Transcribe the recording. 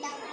Yeah.